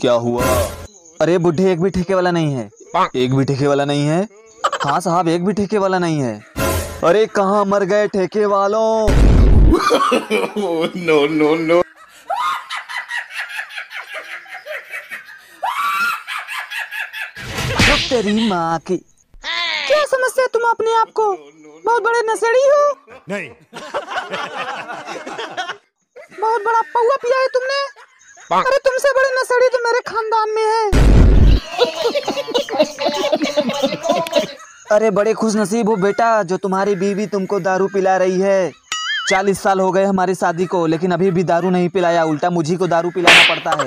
क्या हुआ? अरे बुढ़े एक भी ठेके वाला नहीं है। एक भी ठेके वाला नहीं है? हाँ साहब एक भी ठेके वाला नहीं है। अरे कहाँ मर गए ठेके वालों? no, no, no. अब तेरी माँ की क्या समस्या तुम अपने आप को? बहुत बड़े नशेड़ी हो। नहीं। बहुत बड़ा पौआ पिया है तुमने। अरे तुमसे बड़ी नशेड़ी तो मेरे खानदान में है। अरे बड़े खुश नसीब हो बेटा जो तुम्हारी बीवी तुमको दारू पिला रही है। चालीस साल हो गए हमारी शादी को लेकिन अभी भी दारू नहीं पिलाया उल्टा मुझी को दारू पिलाना पड़ता है।